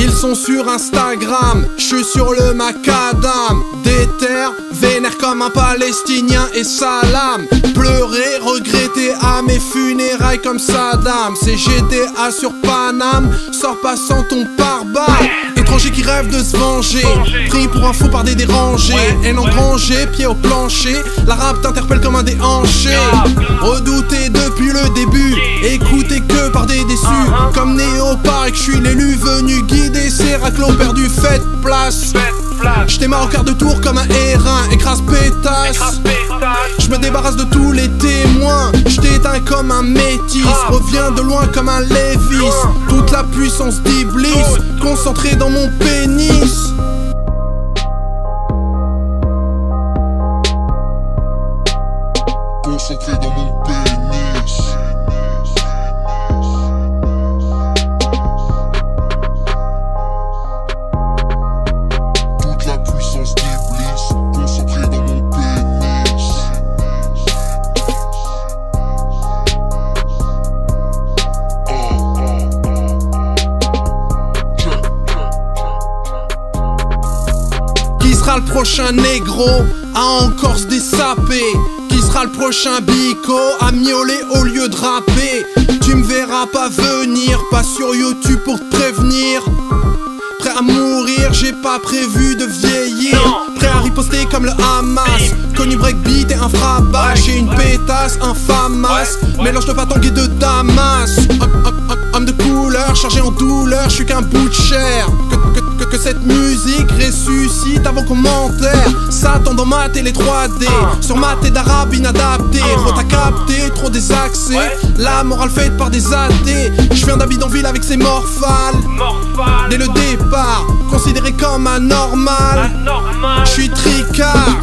Ils sont sur Instagram, je suis sur le macadam. Déter, vénère comme un palestinien et salam funérailles comme Saddam. C'est GTA sur Paname, sors pas sans ton pare-balles Étranger qui rêve de se venger. Pris pour un fou par des dérangés. Haine engrangée, pied au plancher. L'arabe t'interpelle comme un déhanché Redouté depuis le début. Écouté que par des déçus. Comme Néo que je suis l'élu venu guider ces raclos perdus. Faites place. J't'ai au quart de tour comme un hérin. Écrase pétasse. Je me débarrasse de tous les témoins Comme un métis. Reviens de loin comme un Lévis. Toute la puissance d'Iblis Concentrée dans mon pénis. Concentré dans mon sera le prochain négro à encore se dessaper Qui sera le prochain bico à miauler au lieu de rapper. Tu me verras pas venir, pas sur YouTube pour te prévenir. Prêt à mourir, j'ai pas prévu de vieillir. Prêt à riposter comme le Hamas. Connu breakbeat et un frabache J'ai une pétasse, un famas. Mélange de bâton et de Damas chargé en douleur, je suis qu'un bout de chair. Que, que- que- que cette musique ressuscite avant commentaire Satan dans ma télé 3D Sur ma tête d'arabe inadapté Trop t'as capté, trop désaxé. La morale faite par des athées. Je viens bidonville avec ses morphales. Dès le départ, considéré comme anormal. Je suis tricard